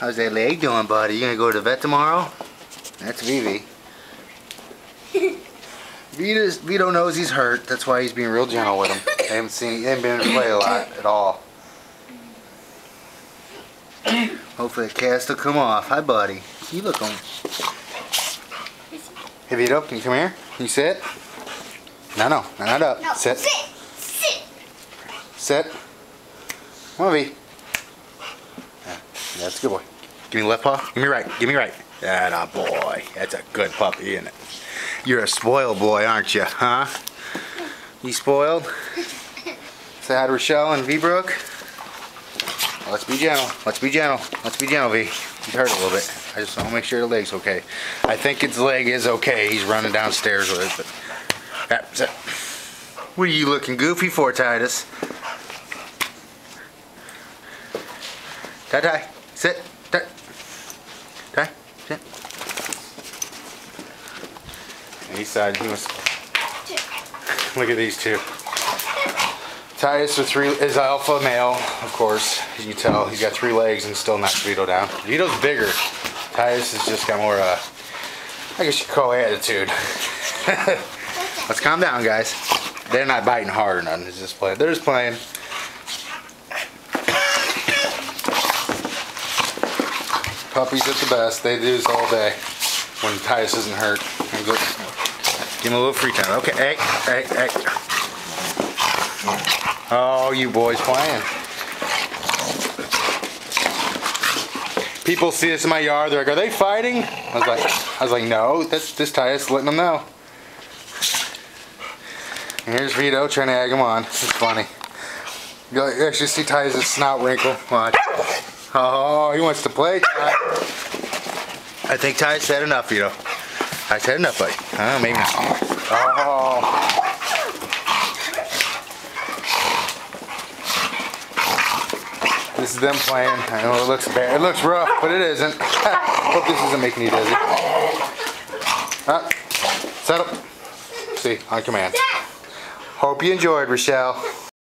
How's that leg doing, buddy? You gonna go to the vet tomorrow? That's Vivi. Vito's, Vito knows he's hurt. That's why he's being real gentle with him. I haven't seen, he hasn't been in play a lot at all. Hopefully the cast will come off. Hi, buddy. You look on. Hey, Vito, can you come here? Can you sit? No, no, no, not up. No, sit. sit. Sit. Sit. Come on, V. Yeah, that's a good boy. Give me left paw. Give me right. Give me right. That a boy. That's a good puppy, isn't it? You're a spoiled boy, aren't you? Huh? You spoiled? Say hi to Rochelle and V Brook. Let's be gentle. Let's be gentle. Let's be gentle, V. He's hurt a little bit. I just want to make sure the leg's okay. I think his leg is okay. He's running downstairs with it, but. What are you looking goofy for, Titus? Tai Sit. Tai. Tai, sit. And he said he was. Look at these two. Titus with three is alpha male, of course. As you tell, he's got three legs and still knocks Vito down. Vito's bigger. Titus has just got more, uh, I guess you call it attitude. Let's calm down, guys. They're not biting hard or nothing. They're just playing. They're just playing. Puppies at the best. They do this all day when Titus isn't hurt. Give him a little free time. Okay, hey, hey, hey. Oh, you boys playing. People see this in my yard. They're like, "Are they fighting?" I was like, "I was like, no. That's this Titus letting them know." And here's Vito trying to egg him on. It's funny. You actually see Titus' snout wrinkle. Watch. Oh, he wants to play. Ty. I think Ty said enough, you know. I said enough, buddy. Oh, maybe not. Oh. This is them playing. I know it looks bad. It looks rough, but it isn't. Hope this isn't making you dizzy. Ah, settle. See, on command. Hope you enjoyed, Rochelle.